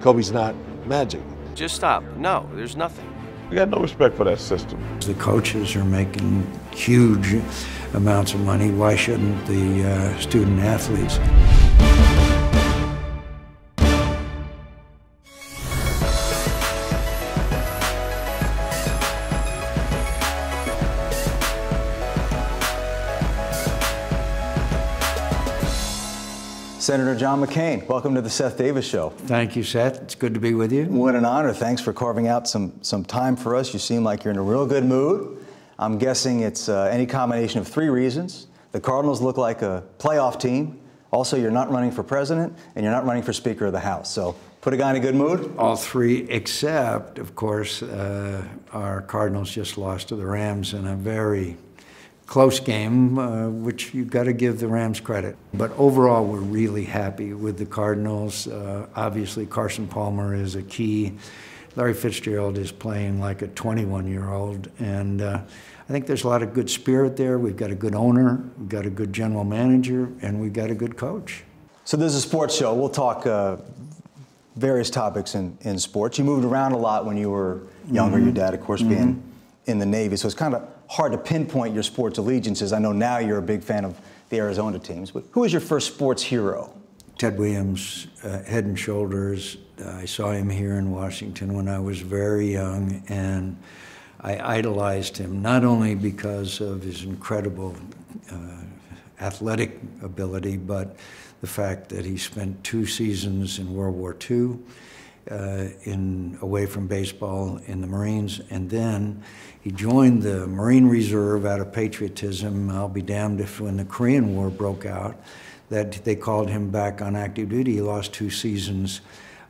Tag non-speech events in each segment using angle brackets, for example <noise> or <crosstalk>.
Kobe's not magic. Just stop. No, there's nothing. We got no respect for that system. The coaches are making huge amounts of money. Why shouldn't the uh, student athletes? Senator John McCain, welcome to the Seth Davis Show. Thank you, Seth. It's good to be with you. What an honor. Thanks for carving out some, some time for us. You seem like you're in a real good mood. I'm guessing it's uh, any combination of three reasons. The Cardinals look like a playoff team. Also, you're not running for president, and you're not running for Speaker of the House. So, put a guy in a good mood? All three, except, of course, uh, our Cardinals just lost to the Rams in a very close game, uh, which you've got to give the Rams credit. But overall, we're really happy with the Cardinals. Uh, obviously, Carson Palmer is a key. Larry Fitzgerald is playing like a 21 year old. And uh, I think there's a lot of good spirit there. We've got a good owner, we've got a good general manager, and we've got a good coach. So, this is a sports show. We'll talk uh, various topics in, in sports. You moved around a lot when you were younger, mm-hmm. your dad, of course, mm-hmm. being in the Navy. So, it's kind of hard to pinpoint your sports allegiances. I know now you're a big fan of the Arizona teams, but who was your first sports hero? Ted Williams, uh, head and shoulders. Uh, I saw him here in Washington when I was very young, and I idolized him not only because of his incredible uh, athletic ability, but the fact that he spent two seasons in World War II uh, in away from baseball in the Marines, and then he joined the Marine Reserve out of patriotism. I'll be damned if, when the Korean War broke out, that they called him back on active duty. He lost two seasons.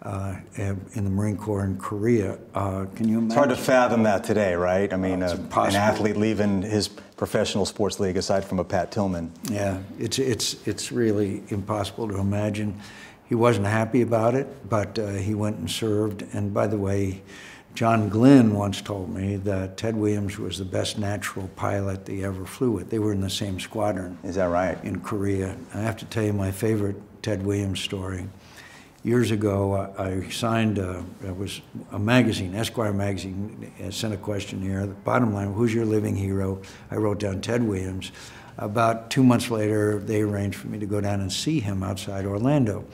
Uh, in the Marine Corps in Korea. Uh, can you imagine? It's hard to fathom that today, right? I mean, uh, an athlete leaving his professional sports league, aside from a Pat Tillman. Yeah, it's, it's, it's really impossible to imagine. He wasn't happy about it, but uh, he went and served. And by the way, John Glenn once told me that Ted Williams was the best natural pilot they ever flew with. They were in the same squadron. Is that right? In Korea. I have to tell you my favorite Ted Williams story. Years ago, I signed, a, it was a magazine, Esquire magazine, sent a questionnaire. The bottom line, who's your living hero? I wrote down Ted Williams. About two months later, they arranged for me to go down and see him outside Orlando.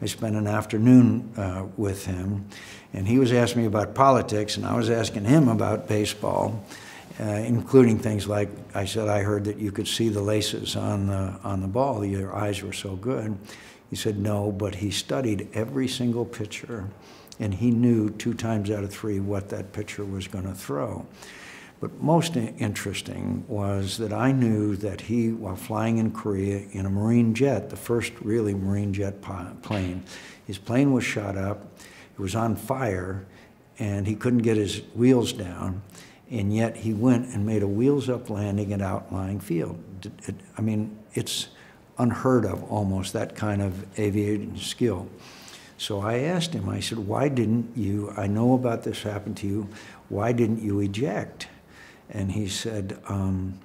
I spent an afternoon uh, with him, and he was asking me about politics, and I was asking him about baseball, uh, including things like I said, I heard that you could see the laces on the, on the ball, your eyes were so good. He said, No, but he studied every single pitcher, and he knew two times out of three what that pitcher was going to throw. But most interesting was that I knew that he, while flying in Korea in a Marine jet, the first really Marine jet plane, his plane was shot up, it was on fire, and he couldn't get his wheels down, and yet he went and made a wheels up landing at outlying field. I mean, it's unheard of almost, that kind of aviation skill. So I asked him, I said, why didn't you, I know about this happened to you, why didn't you eject? And he said, um,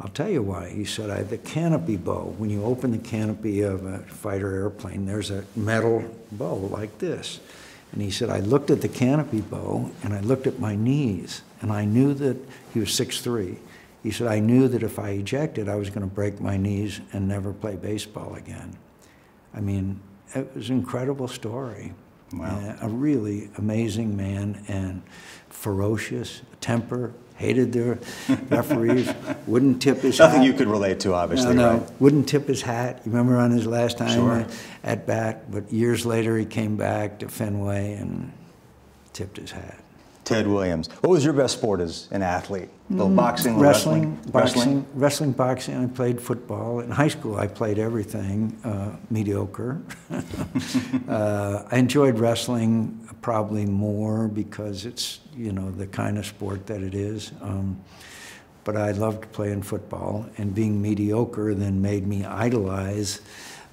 I'll tell you why. He said, I, the canopy bow, when you open the canopy of a fighter airplane, there's a metal bow like this. And he said, I looked at the canopy bow and I looked at my knees and I knew that he was 6'3. He said, I knew that if I ejected, I was going to break my knees and never play baseball again. I mean, it was an incredible story. Wow. Uh, a really amazing man and ferocious temper, hated their <laughs> referees, wouldn't tip his Nothing hat. you could relate to, obviously, no, no, right? wouldn't tip his hat. You remember on his last time sure. at bat, but years later he came back to Fenway and tipped his hat. Ted Williams. What was your best sport as an athlete? Mm, boxing, wrestling, wrestling, boxing, wrestling, boxing. I played football in high school. I played everything, uh, mediocre. <laughs> uh, I enjoyed wrestling probably more because it's you know the kind of sport that it is. Um, but I loved playing football, and being mediocre then made me idolize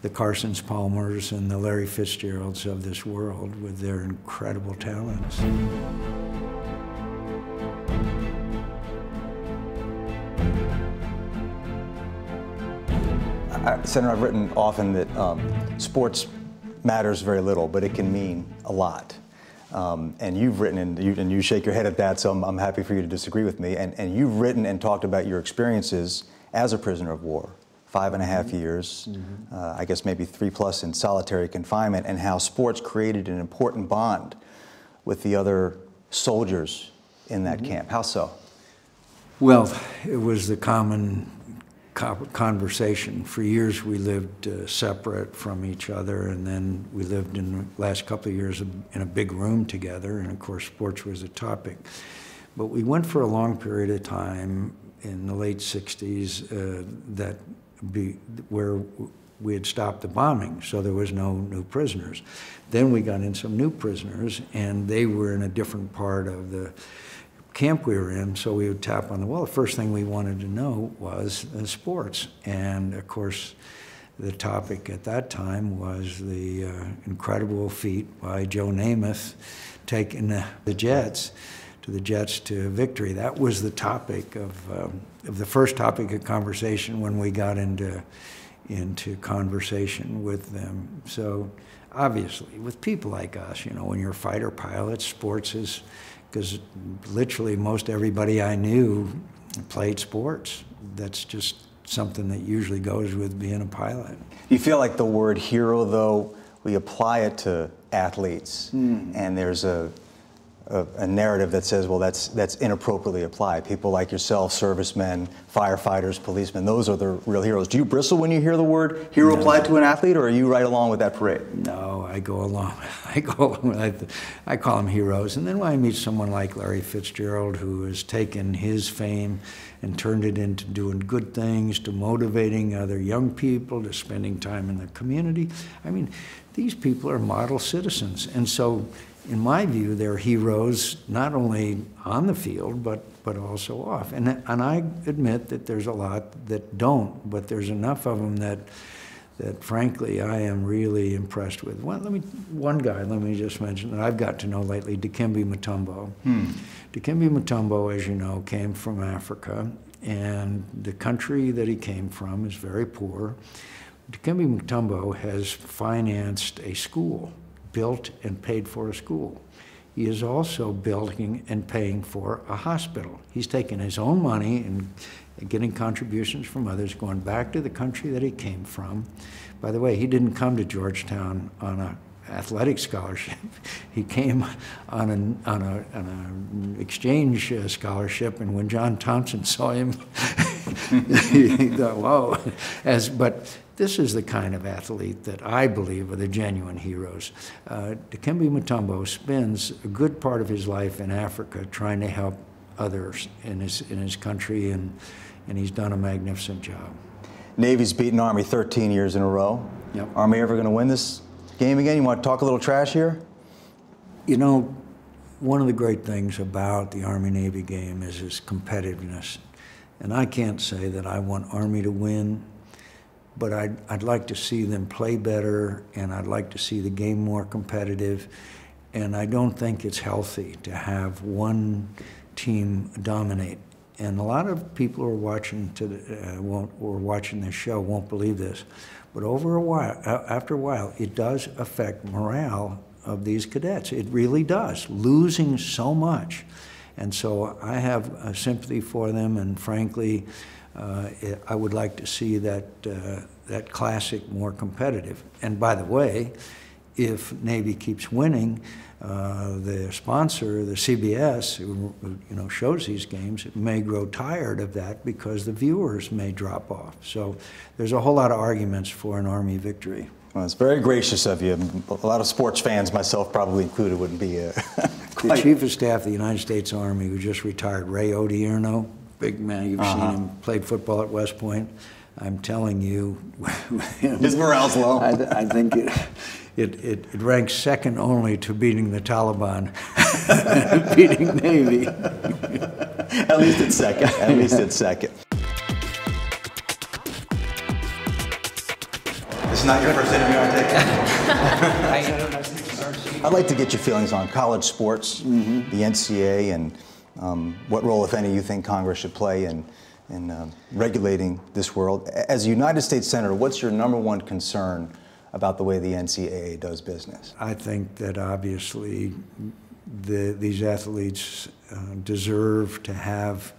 the Carsons Palmers and the Larry Fitzgeralds of this world with their incredible talents. I, Senator, I've written often that um, sports matters very little, but it can mean a lot. Um, and you've written, and you, and you shake your head at that, so I'm, I'm happy for you to disagree with me. And, and you've written and talked about your experiences as a prisoner of war five and a half years, uh, I guess maybe three plus in solitary confinement, and how sports created an important bond with the other soldiers in that camp. How so? Well, it was the common co- conversation. For years, we lived uh, separate from each other, and then we lived in the last couple of years in a big room together, and of course, sports was a topic. But we went for a long period of time in the late 60s uh, that be, where we had stopped the bombing, so there was no new prisoners. Then we got in some new prisoners, and they were in a different part of the camp we were in, so we would tap on the wall. The first thing we wanted to know was uh, sports. And of course, the topic at that time was the uh, incredible feat by Joe Namath taking the, the Jets to the Jets to victory. That was the topic of, um, of the first topic of conversation when we got into, into conversation with them. So obviously, with people like us, you know, when you're fighter pilots, sports is because literally most everybody I knew played sports. That's just something that usually goes with being a pilot. You feel like the word hero, though, we apply it to athletes, mm. and there's a a, a, narrative that says, well, that's, that's inappropriately applied. People like yourself, servicemen, firefighters, policemen, those are the real heroes. Do you bristle when you hear the word hero no. applied to an athlete, or are you right along with that parade? No, I go along. <laughs> I go along. I, I call them heroes. And then when I meet someone like Larry Fitzgerald, who has taken his fame and turned it into doing good things, to motivating other young people, to spending time in the community, I mean, these people are model citizens. And so in my view, they're heroes not only on the field, but, but also off. And, and I admit that there's a lot that don't, but there's enough of them that, that frankly, I am really impressed with. Well, let me, one guy, let me just mention that I've got to know lately, Dikembe Mutombo. Hmm. Dikembe Mutombo, as you know, came from Africa, and the country that he came from is very poor. Dikembe Mutombo has financed a school built and paid for a school. He is also building and paying for a hospital. He's taking his own money and getting contributions from others, going back to the country that he came from. By the way, he didn't come to Georgetown on a athletic scholarship. <laughs> He came on an on a, on an exchange uh, scholarship, and when John Thompson saw him, <laughs> thought, <laughs> "Whoa!" As but this is the kind of athlete that I believe are the genuine heroes. Uh, Dikembe Mutombo spends a good part of his life in Africa trying to help others in his, in his country, and, and he's done a magnificent job. Navy's beaten Army 13 years in a row. Yep. Army ever going to win this game again? You want to talk a little trash here? You know, one of the great things about the Army Navy game is its competitiveness. And I can't say that I want Army to win but I'd, I'd like to see them play better and I'd like to see the game more competitive. And I don't think it's healthy to have one team dominate. And a lot of people who are watching uh, won't, or watching this show won't believe this, but over a while, after a while, it does affect morale of these cadets. It really does, losing so much. And so I have a sympathy for them, and frankly, uh, I would like to see that, uh, that classic more competitive. And by the way, if Navy keeps winning, uh, the sponsor, the CBS, who you know shows these games, may grow tired of that because the viewers may drop off. So there's a whole lot of arguments for an Army victory. Well, it's very gracious of you. A lot of sports fans, myself probably included, wouldn't be. Uh, <laughs> the Chief of Staff of the United States Army, who just retired, Ray Odierno, big man. You've uh-huh. seen him played football at West Point. I'm telling you, <laughs> his morale's low. I, I think it, it, it, it, ranks second only to beating the Taliban, <laughs> beating Navy. <laughs> At least it's second. At least it's second. This is not your first interview, I take I'd like to get your feelings on college sports, mm-hmm. the NCAA, and um, what role, if any, you think Congress should play in, in uh, regulating this world. As a United States Senator, what's your number one concern about the way the NCAA does business? I think that obviously the, these athletes uh, deserve to have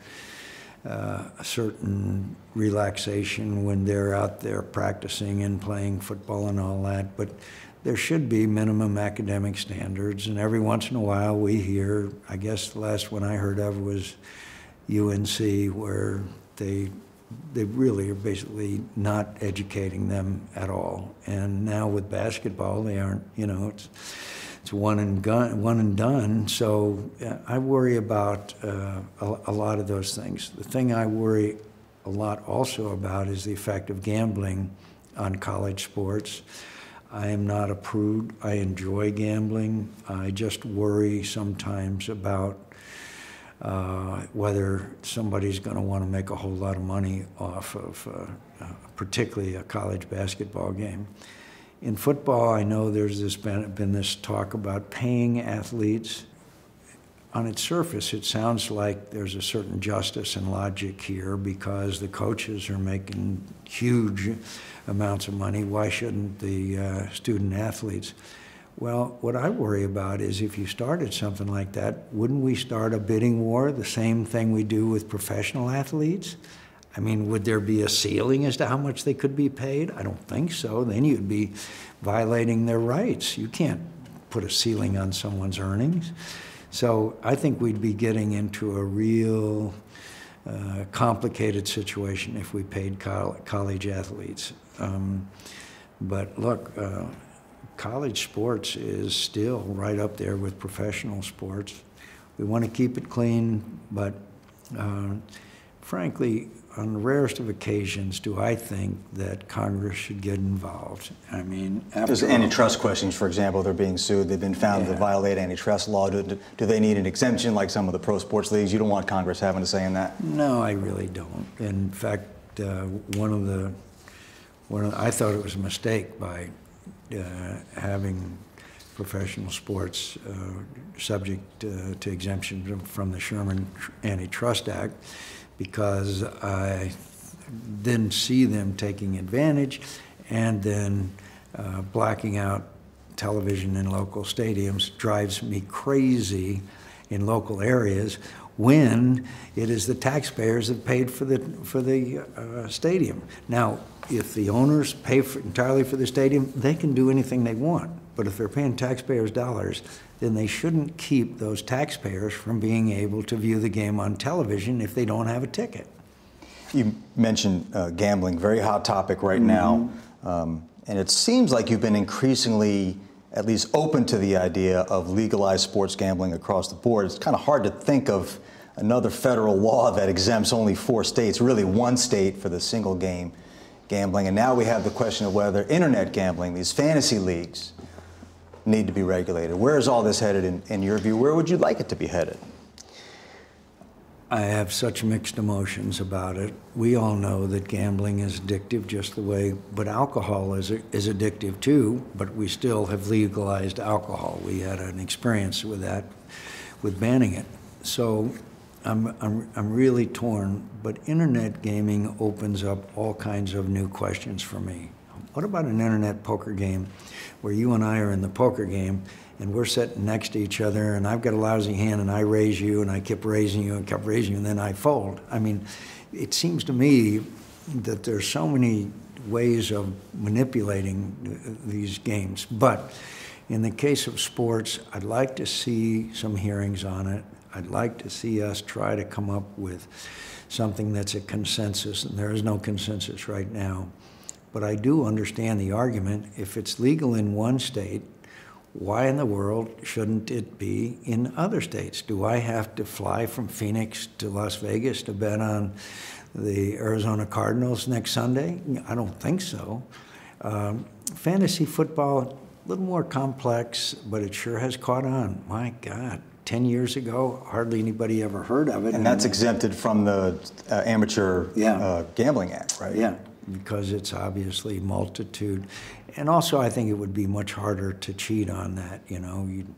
uh, a certain relaxation when they're out there practicing and playing football and all that, but there should be minimum academic standards. And every once in a while, we hear, I guess the last one I heard of was UNC, where they they really are basically not educating them at all. And now with basketball, they aren't. You know, it's it's one and gun, one and done. So uh, I worry about uh, a, a lot of those things. The thing I worry a lot also about is the effect of gambling on college sports. I am not a prude. I enjoy gambling. I just worry sometimes about uh, whether somebody's going to want to make a whole lot of money off of uh, uh, particularly a college basketball game. In football, I know there's this been, been this talk about paying athletes. On its surface, it sounds like there's a certain justice and logic here because the coaches are making huge amounts of money. Why shouldn't the uh, student athletes? Well, what I worry about is if you started something like that, wouldn't we start a bidding war, the same thing we do with professional athletes? I mean, would there be a ceiling as to how much they could be paid? I don't think so. Then you'd be violating their rights. You can't put a ceiling on someone's earnings. So I think we'd be getting into a real uh, complicated situation if we paid col college athletes. Um, but look, uh, college sports is still right up there with professional sports. We want to keep it clean, but uh, frankly, on the rarest of occasions, do I think that Congress should get involved. I mean, there's antitrust questions, for example. They're being sued. They've been found yeah. to violate antitrust law. Do, do, they need an exemption like some of the pro sports leagues? You don't want Congress having a say in that? No, I really don't. In fact, uh, one of the one of, I thought it was a mistake by uh, having professional sports uh, subject uh, to exemption from the Sherman Antitrust Act because I didn't see them taking advantage and then uh, blacking out television in local stadiums drives me crazy in local areas when it is the taxpayers that paid for the for the uh, stadium. Now, if the owners pay for, entirely for the stadium, they can do anything they want. But if they're paying taxpayers' dollars, then they shouldn't keep those taxpayers from being able to view the game on television if they don't have a ticket. You mentioned uh, gambling, very hot topic right mm -hmm. now. Um, and it seems like you've been increasingly at least open to the idea of legalized sports gambling across the board. It's kind of hard to think of another federal law that exempts only four states, really one state for the single game gambling. And now we have the question of whether internet gambling, these fantasy leagues, need to be regulated. Where is all this headed in, in your view? Where would you like it to be headed? I have such mixed emotions about it. We all know that gambling is addictive just the way, but alcohol is, is addictive too, but we still have legalized alcohol. We had an experience with that, with banning it. So I'm, I'm, I'm really torn, but internet gaming opens up all kinds of new questions for me. What about an internet poker game where you and I are in the poker game and we're sitting next to each other and I've got a lousy hand and I raise you and I keep raising you and kept raising you and then I fold. I mean, it seems to me that there's so many ways of manipulating uh, these games. But in the case of sports, I'd like to see some hearings on it. I'd like to see us try to come up with something that's a consensus, and there is no consensus right now. But I do understand the argument. If it's legal in one state, why in the world shouldn't it be in other states? Do I have to fly from Phoenix to Las Vegas to bet on the Arizona Cardinals next Sunday? I don't think so. Um, fantasy football, a little more complex, but it sure has caught on. My God. 10 years ago, hardly anybody ever heard of it. And that's exempted from the uh, Amateur yeah. uh, Gambling Act, right? Yeah, because it's obviously multitude and also I think it would be much harder to cheat on that, you know. You'd,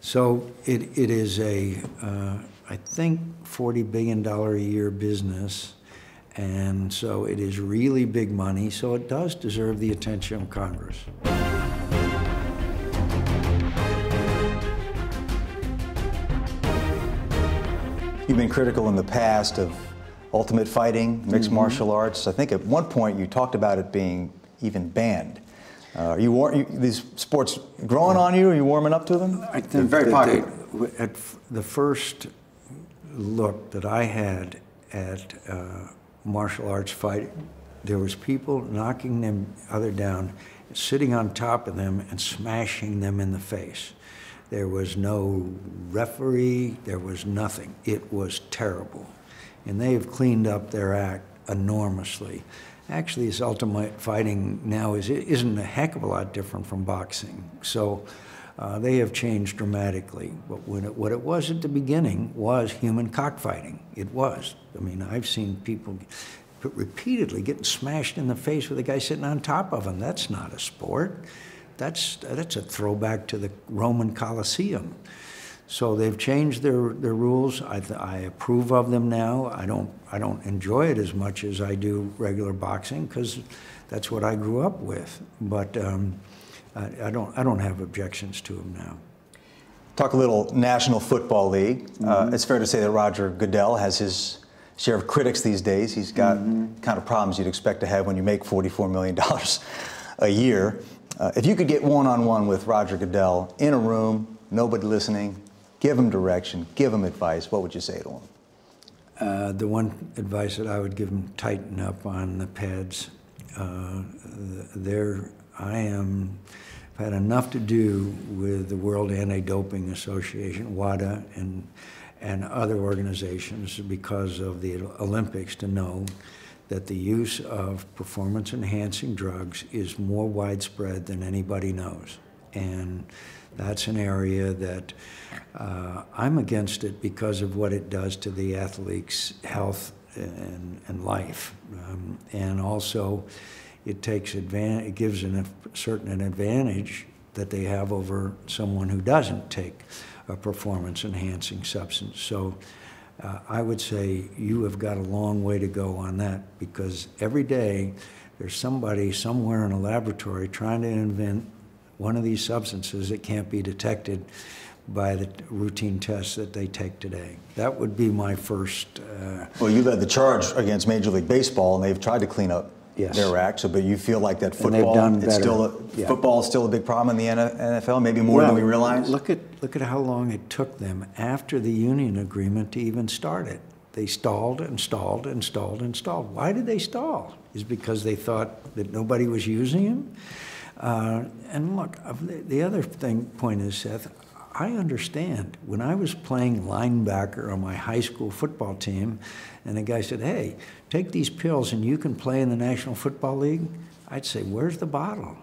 so it, it is a, uh, I think, $40 billion a year business, And so it is really big money, so it does deserve the attention of Congress. You've been critical in the past of ultimate fighting, mixed martial arts. I think at one point you talked about it being even banned. Uh, are you, war- you these sports growing on you? Are you warming up to them? I think They're very popular. they- at f- the first look that I had at uh, martial arts fighting, there was people knocking them other down, sitting on top of them and smashing them in the face. There was no referee, there was nothing. It was terrible. And they have cleaned up their act enormously. Actually, this ultimate fighting now is, isn't a heck of a lot different from boxing. So uh, they have changed dramatically. But when it, what it was at the beginning was human cockfighting. It was. I mean, I've seen people repeatedly getting smashed in the face with a guy sitting on top of them. That's not a sport. That's, that's a throwback to the Roman Colosseum. So they've changed their, their rules. I, th- I approve of them now. I don't, I don't enjoy it as much as I do regular boxing because that's what I grew up with. But um, I, I, don't, I don't have objections to them now. Talk a little National Football League. Uh, it's fair to say that Roger Goodell has his share of critics these days. He's got kind of problems you'd expect to have when you make $44 million <laughs> a year. Uh, if you could get one on one with Roger Goodell in a room, nobody listening, give them direction, give them advice, what would you say to them? Uh, the one advice that I would give them: tighten up on the pads. Uh, there, I am. I've had enough to do with the World Anti-Doping Association, WADA, and and other organizations because of the Olympics to know that the use of performance-enhancing drugs is more widespread than anybody knows, and that's an area that uh, I'm against it because of what it does to the athlete's health and, and life. Um, and also, it takes advantage, it gives an, a certain an advantage that they have over someone who doesn't take a performance enhancing substance. So uh, I would say you have got a long way to go on that because every day there's somebody somewhere in a laboratory trying to invent one of these substances that can't be detected by the routine tests that they take today. That would be my first. Uh, Well, you led the charge against Major League Baseball, and they've tried to clean up Yes. their act. So, but you feel like that football, it's still a, Yeah. football is still a big problem in the NFL, maybe more than we realize. Look at look at how long it took them after the union agreement to even start it. They stalled and stalled and stalled and stalled. Why did they stall? Is because they thought that nobody was using them. Uh, and look, the, the other thing point is, Seth, I understand. When I was playing linebacker on my high school football team, and a guy said, "Hey, take these pills and you can play in the National Football League," I'd say, "Where's the bottle?"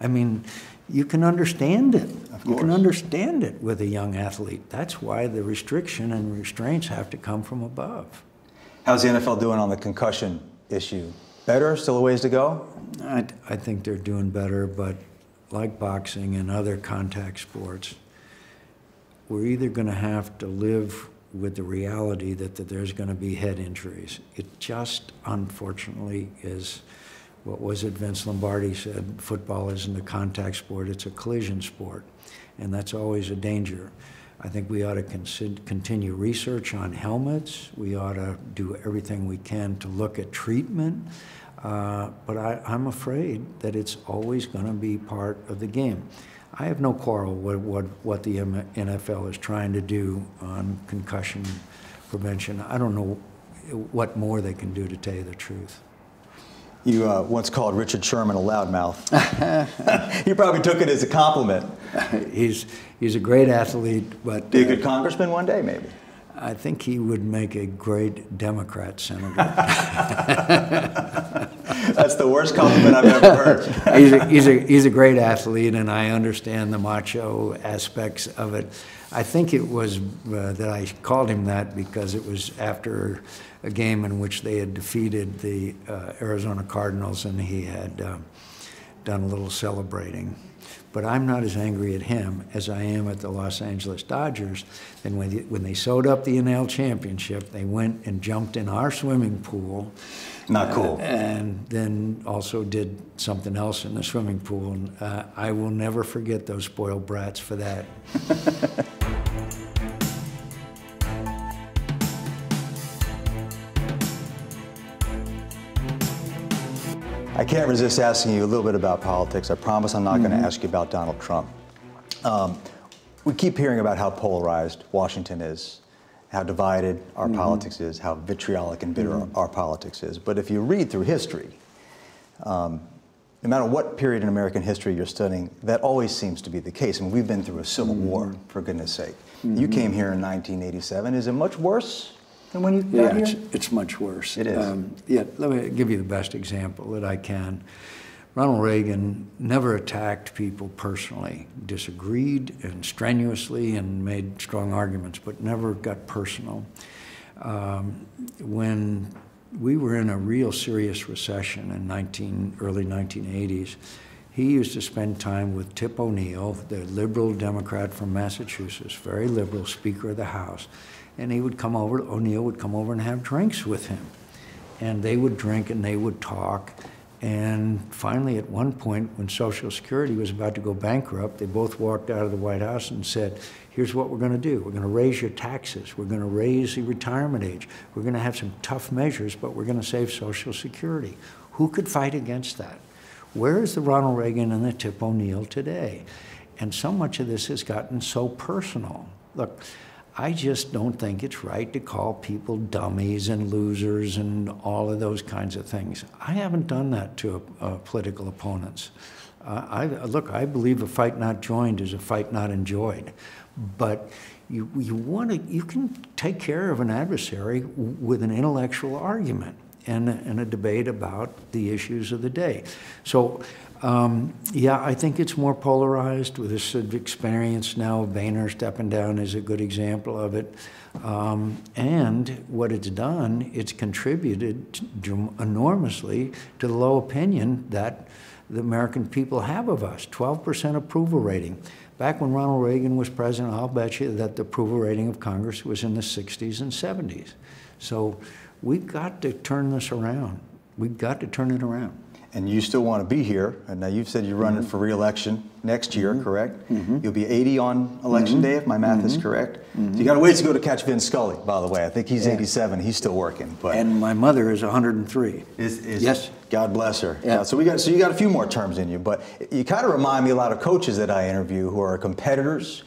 I mean, you can understand it. You can understand it with a young athlete. That's why the restriction and restraints have to come from above. How's the NFL doing on the concussion issue? Better? Still a ways to go? I, I think they're doing better, but like boxing and other contact sports, we're either going to have to live with the reality that, that there's going to be head injuries. It just, unfortunately, is what was it Vince Lombardi said football isn't a contact sport, it's a collision sport. And that's always a danger. I think we ought to continue research on helmets. We ought to do everything we can to look at treatment. Uh, but I, I'm afraid that it's always going to be part of the game. I have no quarrel with what, what the NFL is trying to do on concussion prevention. I don't know what more they can do to tell you the truth. You uh, once called Richard Sherman a loudmouth. <laughs> he probably took it as a compliment. <laughs> He's, he's a great athlete, but Be a uh, good congressman one day, maybe. I think he would make a great Democrat senator. <laughs> That's the worst compliment I've ever heard. he's, a, he's, a, he's a great athlete, and I understand the macho aspects of it. I think it was uh, that I called him that because it was after a game in which they had defeated the uh, Arizona Cardinals, and he had uh, done a little celebrating. But I'm not as angry at him as I am at the Los Angeles Dodgers. And when, they, when they sewed up the NL championship, they went and jumped in our swimming pool. Not cool. Uh, and then also did something else in the swimming pool. And uh, I will never forget those spoiled brats for that. <laughs> I can't resist asking you a little bit about politics. I promise I'm not going to mm-hmm. ask you about Donald Trump. Um, we keep hearing about how polarized Washington is, how divided our mm-hmm. politics is, how vitriolic and bitter our, our politics is. But if you read through history, um, no matter what period in American history you're studying, that always seems to be the case. I mean, we've been through a civil war, for goodness sake. You came here in 1987. Is it much worse than when you Yeah, got it's, it's much worse. It is. Um, yeah, let me give you the best example that I can. Ronald Reagan never attacked people personally, disagreed and strenuously and made strong arguments, but never got personal. Um, when we were in a real serious recession in 19, early 1980s, he used to spend time with Tip O'Neill, the liberal Democrat from Massachusetts, very liberal Speaker of the House, and he would come over, O'Neill would come over and have drinks with him. And they would drink and they would talk. And finally, at one point, when Social Security was about to go bankrupt, they both walked out of the White House and said, Here's what we're going to do. We're going to raise your taxes. We're going to raise the retirement age. We're going to have some tough measures, but we're going to save Social Security. Who could fight against that? Where is the Ronald Reagan and the Tip O'Neill today? And so much of this has gotten so personal. Look, I just don't think it's right to call people dummies and losers and all of those kinds of things. I haven't done that to uh, political opponents. Uh, I, look, I believe a fight not joined is a fight not enjoyed. But you, you want to, you can take care of an adversary with an intellectual argument and, and a debate about the issues of the day. So, um, yeah, I think it's more polarized with this sort of experience now. Boehner stepping down is a good example of it. Um, and what it's done, it's contributed dr- enormously to the low opinion that the American people have of us 12% approval rating. Back when Ronald Reagan was president, I'll bet you that the approval rating of Congress was in the 60s and 70s. So we've got to turn this around. We've got to turn it around. And you still want to be here. And now you've said you're running mm-hmm. for reelection next year, mm-hmm. correct? Mm-hmm. You'll be 80 on election day, if my math is correct. So you got a ways to go to catch Vin Scully, by the way. I think he's 87. He's still working. But And my mother is 103. is, is yes. God bless her. Yeah. Uh, so we got so you got a few more terms in you, but you kind of remind me a lot of coaches that I interview who are competitors,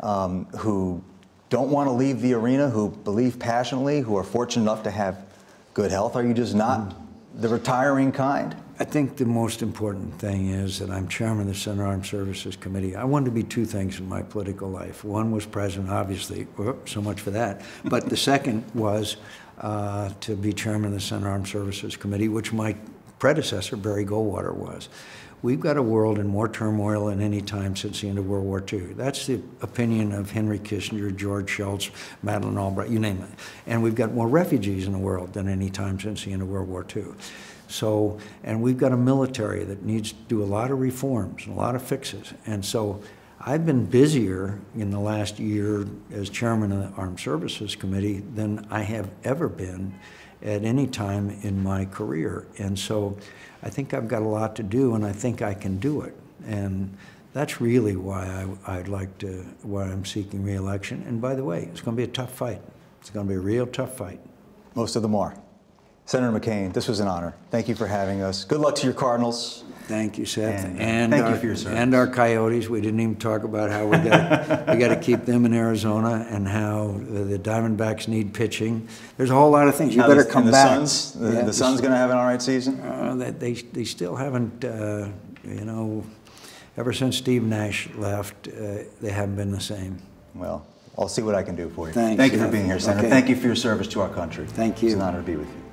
um, who don't want to leave the arena, who believe passionately, who are fortunate enough to have good health. Are you just not the retiring kind? I think the most important thing is that I'm chairman of the Senate Armed Services Committee. I wanted to be two things in my political life. One was president, obviously, so much for that. But the second was uh, to be chairman of the Senate Armed Services Committee, which my predecessor, Barry Goldwater, was. We've got a world in more turmoil than any time since the end of World War II. That's the opinion of Henry Kissinger, George Shultz, Madeleine Albright, you name it. And we've got more refugees in the world than any time since the end of World War II. So, and we've got a military that needs to do a lot of reforms and a lot of fixes. And so I've been busier in the last year as chairman of the Armed Services Committee than I have ever been at any time in my career. And so I think I've got a lot to do and I think I can do it. And that's really why I, I'd like to, why I'm seeking reelection. And by the way, it's going to be a tough fight. It's going to be a real tough fight. Most of them are. Senator McCain, this was an honor. Thank you for having us. Good luck to your Cardinals. Thank you, Seth. And, And, uh, thank you our, for your service. and our coyotes. We didn't even talk about how we got we got to <laughs> keep them in Arizona and how the, Diamondbacks need pitching. There's a whole lot of things. You Now, better the, come the back. Suns, the, Yeah, the Suns going to have an all right season. Uh, that they they still haven't. Uh, you know, ever since Steve Nash left, uh, they haven't been the same. Well, I'll see what I can do for you. Thanks, Thank you for being here, Senator. Okay. Thank you for your service to our country. Thank you. It's an honor to be with you.